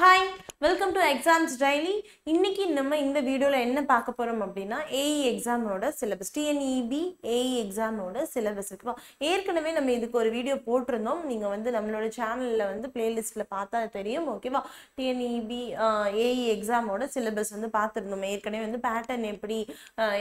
はい。வெல்கம் to exams daily இன்னைக்கு நம்ம இந்த வீடியோவில் என்ன பார்க்க போகிறோம் அப்படின்னா ஏஇ எக்ஸாமோட சிலபஸ் டிஎன்இபி ஏஇ எக்ஸாமோட சிலபஸ் இருக்குவா ஏற்கனவே நம்ம இதுக்கு ஒரு வீடியோ போட்டிருந்தோம். நீங்கள் வந்து நம்மளோட சேனலில் வந்து பிளேலிஸ்ட்டில் பார்த்தா தெரியும். ஓகேவா டிஎன்இபி ஏஇ எக்ஸாமோட சிலபஸ் வந்து பார்த்துருந்தோம். ஏற்கனவே வந்து பேட்டர்ன் எப்படி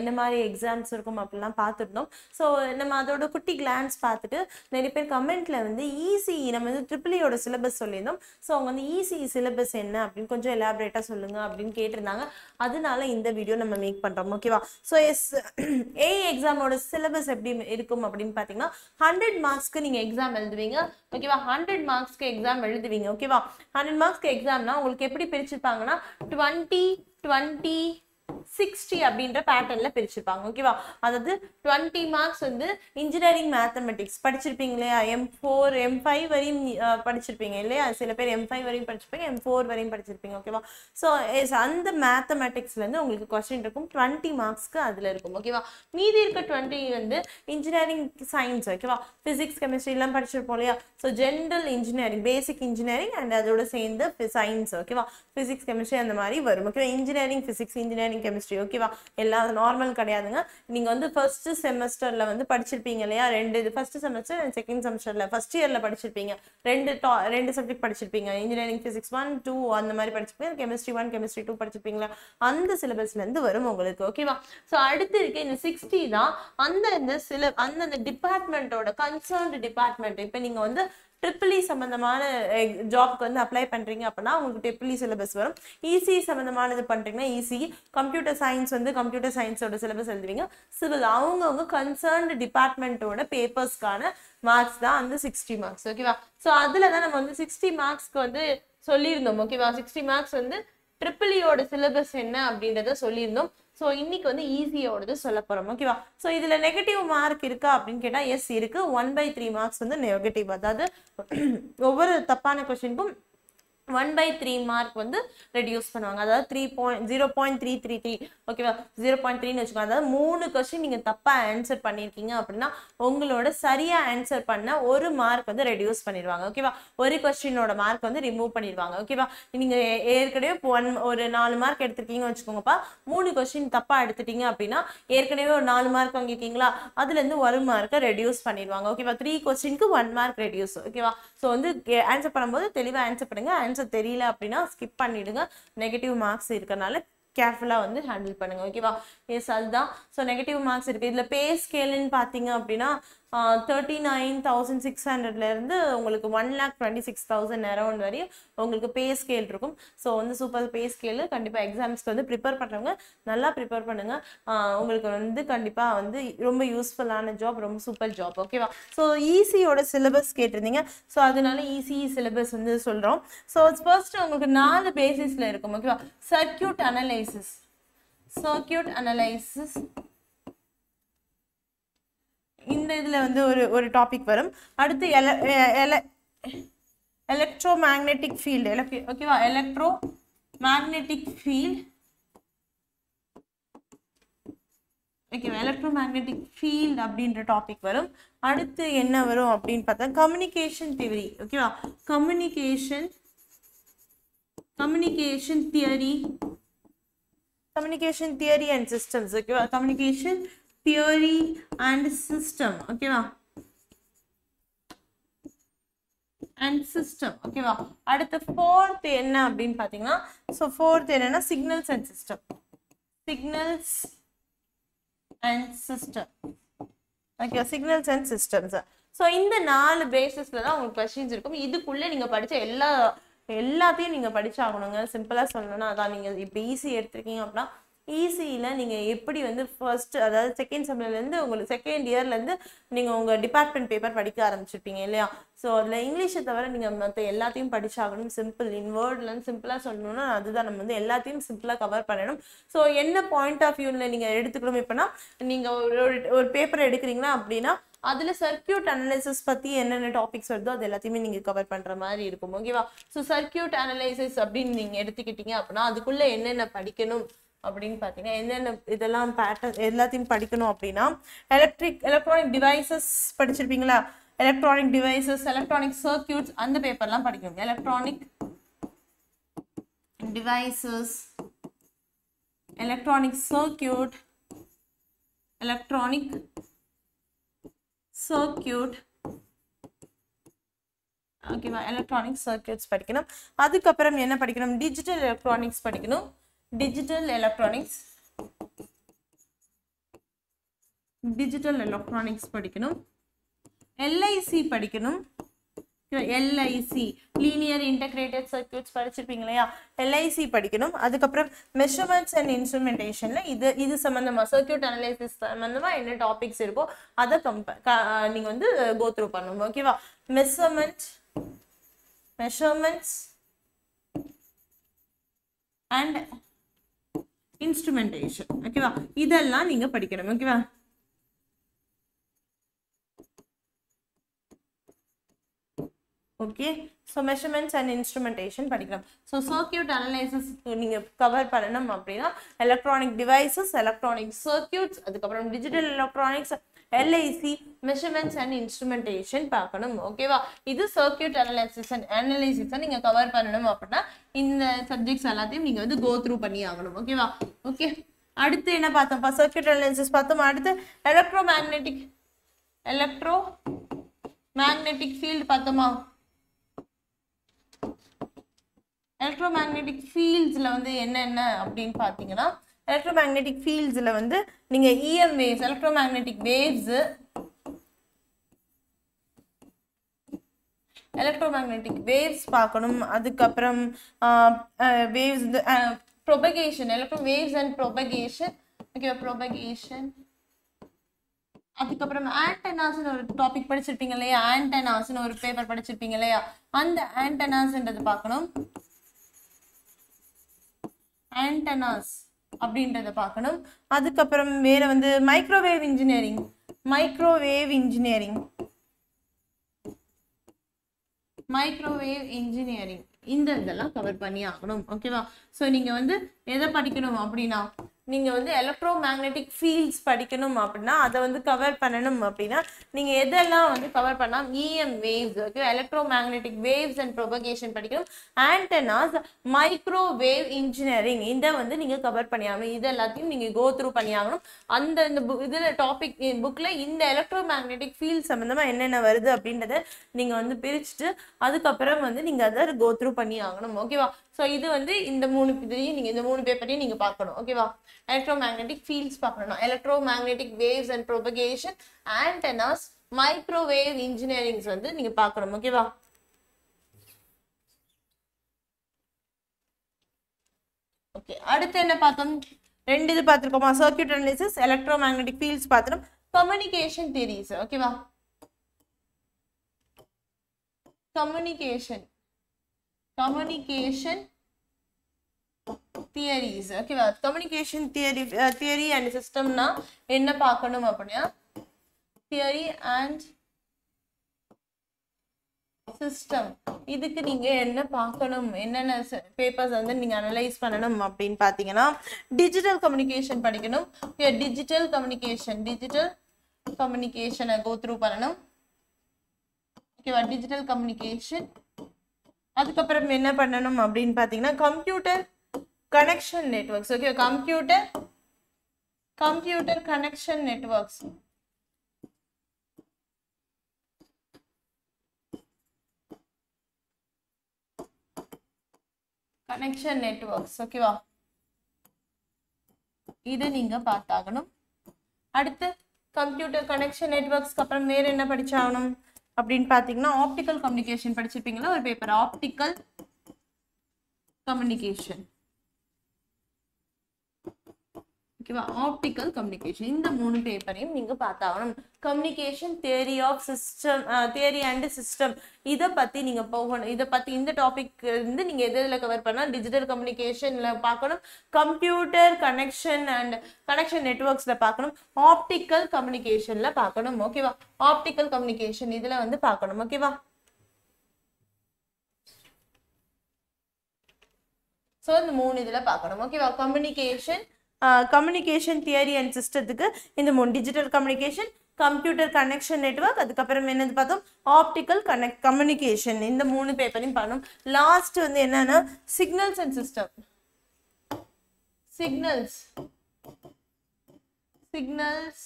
என்ன மாதிரி எக்ஸாம்ஸ் இருக்கும் அப்படிலாம் பார்த்துருந்தோம். ஸோ நம்ம அதோட குட்டி கிளான்ஸ் பார்த்துட்டு நிறைய பேர் கமெண்ட்ல வந்து ஈஸி நம்ம வந்து ட்ரிபிளியோட e சிலபஸ் சொல்லியிருந்தோம். ஸோ அவங்க வந்து ஈஸி சிலபஸ் என்ன அப்படின்னு கொஞ்சம் எலாபரேட்டாக சொல்லுங்க அப்படின்னு கேட்டிருந்தாங்க. அதனால இந்த வீடியோ நம்ம மேக் பண்ணுறோம் ஓகேவா ஸோ எஸ் ஏ எக்ஸாமோட சிலபஸ் எப்படி இருக்கும் அப்படின்னு பார்த்தீங்கன்னா ஹண்ட்ரட் மார்க்ஸ்க்கு நீங்கள் எக்ஸாம் எழுதுவீங்க ஓகேவா ஹண்ட்ரட் மார்க்ஸ்க்கு எக்ஸாம் எழுதுவீங்க ஓகேவா ஹண்ட்ரட் மார்க்ஸ்க்கு எக்ஸாம்னா உங்களுக்கு எப்படி பிரிச்சிருப்பாங்கன்னா டுவெண்ட்டி டுவெண்ட்டி சிக்ஸ்டி அப்படின்ற பேட்டர்ன்ல பிரிச்சிருப்பாங்க. ஓகேவா அதாவது டுவெண்ட்டி மார்க்ஸ் வந்து இன்ஜினியரிங் மேத்தமெட்டிக்ஸ் படிச்சிருப்பீங்க இல்லையா? எம் ஃபோர் எம் ஃபைவ் வரையும் படிச்சிருப்பீங்க இல்லையா? சில பேர் எம் ஃபைவ் வரையும் படிச்சிருப்பீங்க எம் ஃபோர் வரையும் படிச்சிருப்பீங்க. ஓகேவா ஸோ அந்த மேத்தமெட்டிக்ஸ்லேருந்து உங்களுக்கு கொஸ்டின் இருக்கும். டுவெண்ட்டி மார்க்ஸ்க்கு அதில் இருக்கும். ஓகேவா மீதி இருக்க டுவெண்ட்டி வந்து இன்ஜினியரிங் சயின்ஸ் ஓகேவா ஃபிசிக்ஸ் கெமிஸ்ட்ரிலாம் படிச்சிருப்போம் இல்லையா? So general engineering basic engineering and அதோட சேர்ந்து சயின்ஸ் ஓகேவா ஃபிசிக்ஸ் கெமிஸ்ட்ரி அந்த மாதிரி வரும். ஓகேவா இன்ஜினியரிங் ஃபிசிக்ஸ் இன்ஜினியரிங் கெமிஸ்ட்ரி ஓகேவா எல்லா நார்மல் கிடையாதுங்க. நீங்கள் வந்து ஃபர்ஸ்ட் செமஸ்டரில் வந்து படிச்சிருப்பீங்க இல்லையா? ரெண்டு இது ஃபர்ஸ்ட் செமஸ்டர் அண்ட் செகண்ட் செமஸ்டரில் ஃபர்ஸ்ட் இயரில் படிச்சிருப்பீங்க. ரெண்டு டா ரெண்டு சப்ஜெக்ட் படிச்சிருப்பீங்க. இன்ஜினியரிங் ஃபிசிக்ஸ் ஒன் டூ அந்த மாதிரி படிச்சிருப்பீங்க. கெமிஸ்ட்ரி ஒன் கெமிஸ்ட்ரி டூ படிச்சிருப்பீங்களா? அந்த சிலபஸ்லேருந்து வரும் உங்களுக்கு. ஓகேவா ஸோ அடுத்து இருக்க இந்த சிக்ஸ்டி தான். அந்தந்த சில அந்தந்த டிபார்ட்மெண்ட்டோட கன்சர்ன்டு டிபார்ட்மெண்ட் இப்போ நீங்கள் வந்து ட்ரிப்பிளி e சம்மந்தமான ஜாப்க்கு வந்து அப்ளை பண்ணுறீங்க அப்படின்னா உங்களுக்கு ட்ரிபிளி சிலபஸ் e வரும். இசி சம்மந்தமானது பண்ணுறீங்கன்னா ஈஸி கம்ப்யூட்டர் சயின்ஸ் வந்து கம்ப்யூட்டர் சயின்ஸோட சிலபஸ் எழுதுவீங்க. சிவில் அவங்கவுங்க கன்சர்ன்டு டிபார்ட்மெண்ட்டோட பேப்பர்ஸ்க்கான மார்க்ஸ் தான் அந்த சிக்ஸ்டி மார்க்ஸ் ஓகேவா ஸோ அதில் தான் நம்ம வந்து சிக்ஸ்டி மார்க்ஸ்க்கு வந்து சொல்லியிருந்தோம் ஓகேவா சிக்ஸ்டி மார்க்ஸ் வந்து ட்ரிபிளியோட சிலபஸ் என்ன அப்படின்றத சொல்லியிருந்தோம். ஸோ இன்னைக்கு வந்து ஈஸியோடது சொல்ல போகிறோம் ஓகேவா ஸோ இதில் நெகட்டிவ் மார்க் இருக்கா அப்படின்னு கேட்டால் எஸ் இருக்கு. ஒன் பை த்ரீ மார்க்ஸ் வந்து நெகட்டிவ் அதாவது ஒவ்வொரு தப்பான கொஸ்டினுக்கும் ஒன் பை த்ரீ மார்க் வந்து ரெடியூஸ் பண்ணுவாங்க. அதாவது three point zero point three three three ஓகேவா ஜீரோ பாயிண்ட் த்ரீன்னு வச்சுக்கோங்க. அதாவது மூணு கொஸ்டின் நீங்கள் தப்பாக ஆன்சர் பண்ணியிருக்கீங்க அப்படின்னா உங்களோட சரியாக ஆன்சர் பண்ண ஒரு மார்க் வந்து ரெடியூஸ் பண்ணிடுவாங்க ஓகேவா ஒரு கொஸ்டினோட மார்க் வந்து ரிமூவ் பண்ணிடுவாங்க ஓகேவா நீங்கள் ஏற்கனவே ஒன் ஒரு நாலு மார்க் எடுத்திருக்கீங்கன்னு வச்சுக்கோங்கப்பா. மூணு கொஸ்டின் தப்பாக எடுத்துட்டீங்க அப்படின்னா ஏற்கனவே ஒரு நாலு மார்க் வாங்கியிருக்கீங்களா அதுலேருந்து ஒரு மார்க்கை ரெடியூஸ் பண்ணிடுவாங்க ஓகேவா த்ரீ கொஸ்டினுக்கு ஒன் மார்க் ரெடியூஸ் ஓகேவா ஸோ வந்து ஆன்சர் பண்ணும்போது தெளிவாக ஆன்சர் பண்ணுங்க. ஆன்சர் தெரியல அப்படின்னா ஸ்கிப் பண்ணிடுங்க. நெகட்டிவ் மார்க்ஸ் இருக்கனால கேர்ஃபுல்லாக வந்து ஹேண்டில் பண்ணுங்க. ஓகேவா எஸ் அதுதான். ஸோ நெகட்டிவ் மார்க்ஸ் இருக்குது இதில் பே ஸ்கேலுன்னு பார்த்தீங்க அப்படின்னா தேர்ட்டி நைன் தௌசண்ட் சிக்ஸ் ஹண்ட்ரட்லேருந்து உங்களுக்கு one lakh twenty six thousand around வரையும் உங்களுக்கு பே ஸ்கேல் இருக்கும். ஸோ வந்து சூப்பர் பே ஸ்கேலு கண்டிப்பாக எக்ஸாம்ஸ்க்கு வந்து ப்ரிப்பேர் பண்ணுறவங்க நல்லா ப்ரிப்பேர் பண்ணுங்கள் உங்களுக்கு வந்து கண்டிப்பாக வந்து ரொம்ப யூஸ்ஃபுல்லான ஜாப் ரொம்ப சூப்பர் ஜாப் ஓகேவா ஸோ ஈஸியோட சிலபஸ் கேட்டிருந்தீங்க. ஸோ அதனால ஈஸி சிலபஸ் வந்து சொல்கிறோம் ஸோ ஃபர்ஸ்ட் உங்களுக்கு நாலு பேசிஸில் இருக்கும் ஓகேவா சர்க்கியூட் அனலைசிஸ் சர்க்கியூட் அனலைசிஸ் இந்த இதில் வந்து ஒரு ஒரு டாபிக் வரும். அடுத்து எல எல எலக்ட்ரோ மேக்னெட்டிக் ஃபீல்டு எலக்ட்ரி ஓகேவா எலக்ட்ரோ மேக்னெட்டிக் ஃபீல்ட் ஓகேவா எலக்ட்ரோ மேக்னெட்டிக் ஃபீல்ட் அப்படின்ற டாபிக் வரும். அடுத்து என்ன வரும் அப்படின்னு பார்த்தா கம்யூனிகேஷன் தியரி ஓகேவா communication communication theory communication theory and systems ஓகேவா கம்யூனிகேஷன் தியரி அண்ட் சிஸ்டம் ஓகேவா அண்ட் சிஸ்டம் ஓகேவா அடுத்து ஃபோர்த் என்ன அப்படின்னு பார்த்தீங்கன்னா ஸோ ஃபோர்த் என்னன்னா signals and system signals and system ஓகேவா சிக்னல்ஸ் அண்ட் சிஸ்டம்ஸ் ஸோ இந்த நாலு பேசிஸ்ல தான் உங்களுக்கு கொஸ்டின்ஸ் இருக்கும். இதுக்குள்ளே நீங்கள் படித்த எல்லா எல்லாத்தையும் நீங்கள் படிச்சாகணுங்க. சிம்பிளாக சொல்லணும்னா அதான் நீங்கள் இப்போ ஈஸி எடுத்திருக்கீங்க அப்படின்னா ஈஸியில் நீங்கள் எப்படி வந்து ஃபர்ஸ்ட் அதாவது செகண்ட் செம்லேருந்து உங்களுக்கு செகண்ட் இயர்லேருந்து நீங்கள் உங்கள் டிபார்ட்மெண்ட் பேப்பர் படிக்க ஆரம்பிச்சிருப்பீங்க இல்லையா? ஸோ அதில் இங்கிலீஷை தவிர நீங்கள் மற்ற எல்லாத்தையும் படிச்சாகணும். சிம்பிள் இன் வேர்ட்லன்னு சிம்பிளாக சொல்லணும்னா அதுதான் நம்ம வந்து எல்லாத்தையும் சிம்பிளாக கவர் பண்ணணும். ஸோ என்ன பாயிண்ட் ஆஃப் வியூவில் நீங்கள் எடுத்துக்கணும்? இப்போனா நீங்கள் ஒரு ஒரு- ஒரு பேப்பர் எடுக்கிறீங்கன்னா அப்படின்னா அதில் சர்க்கியூட் அனலைசிஸ் பற்றி என்னென்ன டாபிக்ஸ் வருதோ அது எல்லாத்தையுமே நீங்கள் கவர் பண்ணுற மாதிரி இருக்கும். ஓகேவா ஸோ சர்க்கியூட் அனலைசிஸ் அப்படின்னு நீங்கள் எடுத்துக்கிட்டீங்க அப்படின்னா அதுக்குள்ளே என்னென்ன படிக்கணும்? அப்படின்னு பார்த்தீங்கன்னா என்னென்ன இதெல்லாம் பேட்டர்ன் எல்லாத்தையும் படிக்கணும் அப்படின்னா எலக்ட்ரிக் எலக்ட்ரானிக் டிவைசஸ் படிச்சிருப்பீங்களா? எலக்ட்ரானிக் டிவைசஸ் எலக்ட்ரானிக் சர்க்கியூட்ஸ் அந்த பேப்பர்லாம் படிக்கணும் electronic devices electronic circuit electronic circuit ஓகேவா எலக்ட்ரானிக் சர்க்கியூட்ஸ் படிக்கணும். அதுக்கப்புறம் என்ன படிக்கணும்? டிஜிட்டல் எலக்ட்ரானிக்ஸ் படிக்கணும். டிஜிட்டல் எலக்ட்ரானிக்ஸ் டிஜிட்டல் எலக்ட்ரானிக்ஸ் படிக்கணும். எல்ஐசி படிக்கணும். எல்ஐசி லீனியர் இன்டகிரேட்டட் சர்க்கியூட்ஸ் படிச்சிருப்பீங்க இல்லையா? எல்ஐசி படிக்கணும். அதுக்கப்புறம் மெஷர்மெண்ட்ஸ் அண்ட் இன்ஸ்ட்ருமெண்டேஷனில் இது இது சம்மந்தமாக சர்க்கியூட் அனலைசிஸ் சம்மந்தமாக என்ன டாபிக்ஸ் இருக்கோ அதை கம்ப நீங்கள் வந்து கோத்ரூ பண்ணணும். ஓகேவா மெஷர்மெண்ட் மெஷர்மெண்ட்ஸ் அண்ட் இன்ஸ்ட்ருமெண்டேஷன் ஓகேவா இதெல்லாம் நீங்கள் படிக்கணும். ஓகேவா okay so measurements and instrumentation படிக்கலாம் ஸோ சர்க்கியூட் அனலைசிஸ் நீங்கள் கவர் பண்ணணும் அப்படின்னா எலக்ட்ரானிக் டிவைசஸ் எலக்ட்ரானிக் சர்க்கியூட்ஸ் அதுக்கப்புறம் digital electronics LIC measurements and instrumentation பார்க்கணும். ஓகேவா இது சர்க்கியூட் அனலைசிஸ் அண்ட் அனலைசிஸை நீங்கள் கவர் பண்ணணும் அப்படின்னா இந்த சப்ஜெக்ட்ஸ் எல்லாத்தையும் நீங்கள் வந்து கோ த்ரூ பண்ணி ஆகணும். ஓகேவா ஓகே அடுத்து என்ன பார்த்தோம்ப்பா சர்க்கியூட் அனலைசிஸ் பார்த்தோம். அடுத்து electro magnetic electro magnetic field பார்த்தோமா எலக்ட்ரோமேக்னெட்டிக் ஃபீல்ட்ஸில் வந்து என்னென்ன அப்படின்னு பார்த்தீங்கன்னா எலக்ட்ரோமேக்னெட்டிக் ஃபீல்ட்ஸில் வந்து நீங்கள் EM waves electromagnetic waves electromagnetic waves பார்க்கணும். அதுக்கப்புறம் waves propagation electro waves and propagation okay propagation அதுக்கப்புறம் ஆண்டனாஸ்னு ஒரு டாபிக் படிச்சிருப்பீங்க இல்லையா? ஆண்டனாஸ்னு ஒரு பேப்பர் படிச்சிருப்பீங்க இல்லையா? அந்த ஆண்டனாஸ்ன்றது பார்க்கணும். ஆண்டனாஸ் அப்படின்றத பார்க்கணும். அதுக்கப்புறம் வேற வந்து microwave engineering microwave engineering microwave engineering இந்த இதெல்லாம் கவர் பண்ணி ஆகணும். ஓகேவா ஸோ நீங்கள் வந்து எதை படிக்கணும் அப்படின்னா நீங்கள் வந்து எலக்ட்ரோ மேக்னெட்டிக் ஃபீல்ட்ஸ் படிக்கணும் அப்படின்னா அதை வந்து கவர் பண்ணணும் அப்படின்னா நீங்கள் எதெல்லாம் வந்து கவர் பண்ணலாம் EM waves okay electromagnetic waves and propagation படிக்கணும். ஆண்டனாஸ் மைக்ரோவேவ் இன்ஜினியரிங் இதை வந்து நீங்கள் கவர் பண்ணியாகணும். இது எல்லாத்தையும் நீங்கள் கோ த்ரூ பண்ணியாகணும். அந்த இந்த புக் இதில் டாபிக் புக்கில் இந்த எலக்ட்ரோ மேக்னெட்டிக் ஃபீல்ட் சம்மந்தமாக என்னென்ன வருது அப்படின்றத நீங்கள் வந்து பிரிச்சுட்டு அதுக்கப்புறம் வந்து நீங்கள் அதை கோ த்ரூ பண்ணி ஆகணும் ஓகேவா ஸோ இது வந்து இந்த மூணு இதையும் நீங்கள் இந்த மூணு பேப்பரையும் நீங்கள் பார்க்கணும். ஓகேவா எலக்ட்ரோ மேக்னெட்டிக் ஃபீல்ட்ஸ் பார்க்கணும். Electromagnetic waves and propagation antennas microwave engineerings வந்து நீங்கள் பார்க்கணும் ஓகேவா ஓகே அடுத்து என்ன பார்த்தோம்? ரெண்டு இது பார்த்துருக்கோமா? Circuit analysis electromagnetic fields பார்த்துரும் கம்யூனிகேஷன் தியரிஸ் ஓகேவா கம்யூனிகேஷன் கம்யூனிகேஷன் தியரிஸ் ஓகேவா கம்யூனிகேஷன் தியரி தியரி அண்ட் சிஸ்டம்னா என்ன பார்க்கணும் அப்படின்னா தியரி அண்ட் சிஸ்டம் இதுக்கு நீங்க என்ன பார்க்கணும்? என்னென்ன பேப்பர்ஸ் வந்து நீங்க அனலைஸ் பண்ணணும் அப்படின்னு பார்த்தீங்கன்னா டிஜிட்டல் கம்யூனிகேஷன் படிக்கணும். டிஜிட்டல் கம்யூனிகேஷன் டிஜிட்டல் கம்யூனிகேஷனை கோ த்ரூ பண்ணணும். ஓகேவா டிஜிட்டல் கம்யூனிகேஷன் அதுக்கப்புறம் என்ன பண்ணணும் அப்படின்னு பார்த்தீங்கன்னா computer connection networks okay computer computer connection networks connection networks ஓகேவா இதை நீங்க பார்த்தாகணும். அடுத்து கம்ப்யூட்டர் கனெக்ஷன் நெட்ஒர்க்ஸ்க்கு அப்புறம் வேற என்ன படிச்சாகணும்? அப்படின்னு பார்த்தீங்கன்னா ஆப்டிக்கல் கம்யூனிகேஷன் படிச்சிருப்பீங்களா? ஒரு பேப்பர் ஆப்டிக்கல் கம்யூனிகேஷன் ஓகேவா? ஆப்டிக்கல் கம்யூனிகேஷன் இந்த மூணு பேப்பரையும் நீங்க பார்த்தாகணும். Communication theory of system theory and system இதை பத்தி நீங்க போகணும். இதை பத்தி இந்த டாபிக் இருந்து நீங்க எது இதில் கவர் பண்ணா டிஜிட்டல் கம்யூனிகேஷன்ல பார்க்கணும். கம்ப்யூட்டர் கனெக்ஷன் அண்ட் கனெக்ஷன் நெட்ஒர்க்ஸில் பார்க்கணும். ஆப்டிக்கல் கம்யூனிகேஷன்ல பார்க்கணும். ஓகேவா? ஆப்டிக்கல் கம்யூனிகேஷன் இதில் வந்து பார்க்கணும். ஓகேவா? ஸோ இந்த மூணு இதில் பார்க்கணும். ஓகேவா? கம்யூனிகேஷன் கம்யூனிகேஷன் தியரி அண்ட் சிஸ்டத்துக்கு இந்த மூணு digital communication computer connection network அதுக்கப்புறம் என்னது பார்த்தோம்? ஆப்டிக்கல் கனெக்ட் கம்யூனிகேஷன் இந்த மூணு பேப்பரையும் பண்ணோம். லாஸ்ட் வந்து என்னன்னா signals and system signals signals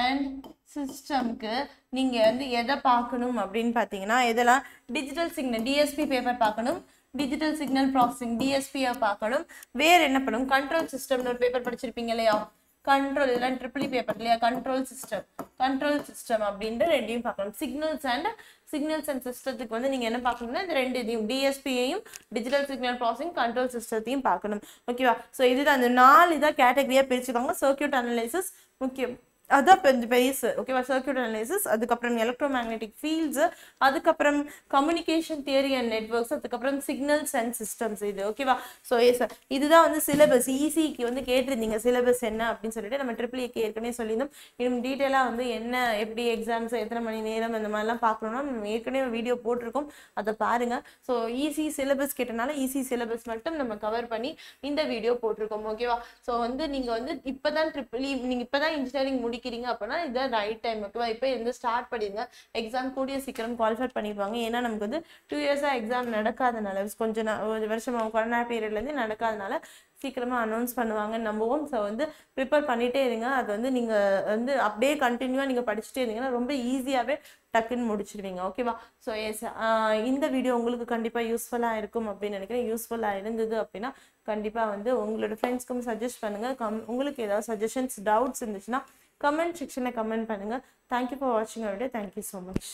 and சிஸ்டம்க்கு நீங்கள் வந்து எதை பார்க்கணும் அப்படின்னு பார்த்தீங்கன்னா எதெல்லாம்? டிஜிட்டல் சிக்னல் டிஎஸ்பி பேப்பர் பார்க்கணும். டிஜிட்டல் சிக்னல் ப்ராசஸிங் டிஎஸ்பியை பார்க்கணும். வேறு என்ன பண்ணும்? கண்ட்ரோல் சிஸ்டம்னு ஒரு பேப்பர் படிச்சிருப்பீங்க இல்லையா? கண்ட்ரோல் இல்லை ட்ரிபிளி பேப்பர் இல்லையா? கண்ட்ரோல் சிஸ்டம் கண்ட்ரோல் சிஸ்டம் அப்படின்ட்டு ரெண்டையும் பார்க்கணும் சிக்னல்ஸ் அண்ட் சிக்னல்ஸ் அண்ட் சிஸ்டத்துக்கு வந்து நீங்கள் என்ன பார்க்கணும்னா இந்த ரெண்டு இதையும் டிஎஸ்பியையும் டிஜிட்டல் சிக்னல் ப்ராசஸிங் கண்ட்ரோல் சிஸ்டத்தையும் பார்க்கணும். ஓகேவா ஸோ இதுதான். அந்த நாலு இதாக கேட்டகரியாக பிரிச்சுக்கோங்க. சர்க்கியூட் அனலைசிஸ் முக்கியம். அதான் கொஞ்சம் பேஸ் ஓகேவா சர்க்கியூட் அனலைசிஸ் அதுக்கப்புறம் எலக்ட்ரோ மேக்னெட்டிக் ஃபீல்ட்ஸு அதுக்கப்புறம் கம்யூனிகேஷன் தியரி அண்ட் நெட்ஒர்க்ஸ் அதுக்கப்புறம் சிக்னல்ஸ் அண்ட் சிஸ்டம்ஸ் இது. ஓகேவா ஸோ எஸ் இதுதான் வந்து சிலபஸ் ஈஸிக்கு வந்து கேட்டிருந்தீங்க. சிலபஸ் என்ன அப்படின்னு சொல்லிட்டு நம்ம ட்ரிபிள் ஏக்கு ஏற்கனவே சொல்லியிருந்தோம். இன்னும் டீட்டெயிலாக வந்து என்ன எப்படி எக்ஸாம்ஸ் எத்தனை மணி நேரம் இந்த மாதிரிலாம் பார்க்கணும்னா நம்ம ஏற்கனவே வீடியோ போட்டிருக்கோம். அதை பாருங்க. ஸோ ஈஸி சிலபஸ் கேட்டனால ஈஸி சிலபஸ் மட்டும் நம்ம கவர் பண்ணி இந்த வீடியோ போட்டிருக்கோம். ஓகேவா ஸோ வந்து நீங்கள் வந்து இப்போ தான் ட்ரிபிள் நீங்கள் இப்போ தான் இன்ஜினியரிங் முடி முடிக்கிறீங்க அப்படின்னா இதை ரைட் டைம் ஓகேவா இப்போ இருந்து ஸ்டார்ட் பண்ணிடுங்க. எக்ஸாம் கூடிய சீக்கிரம் குவாலிஃபை பண்ணிடுவாங்க ஏன்னா நமக்கு வந்து டூ இயர்ஸாக எக்ஸாம் நடக்காதனால கொஞ்சம் ஒரு வருஷமாக கொரோனா பீரியட்லேருந்து நடக்காதனால சீக்கிரமாக அனௌன்ஸ் பண்ணுவாங்கன்னு நம்புவோம் ஸோ வந்து ப்ரிப்பேர் பண்ணிகிட்டே இருங்க. அது வந்து நீங்கள் வந்து அப்படியே கண்டினியூவாக நீங்கள் படிச்சுட்டே இருந்தீங்கன்னா ரொம்ப ஈஸியாகவே டக்குன்னு முடிச்சிடுவீங்க ஓகேவா ஸோ எஸ் இந்த வீடியோ உங்களுக்கு கண்டிப்பாக யூஸ்ஃபுல்லாக இருக்கும் அப்படின்னு நினைக்கிறேன். யூஸ்ஃபுல்லாக இருந்தது அப்படின்னா கண்டிப்பாக வந்து உங்களோட ஃப்ரெண்ட்ஸ்க்கும் சஜஸ்ட் பண்ணுங்கள் கம் உங்களுக்கு ஏதாவது சஜஷன்ஸ் டவுட்ஸ் இருந்துச்சுன்னா கமெண்ட் செக்ஷனில் கமெண்ட் பண்ணுங்கள் தேங்க்யூ ஃபார் வாட்சிங் video thank you so much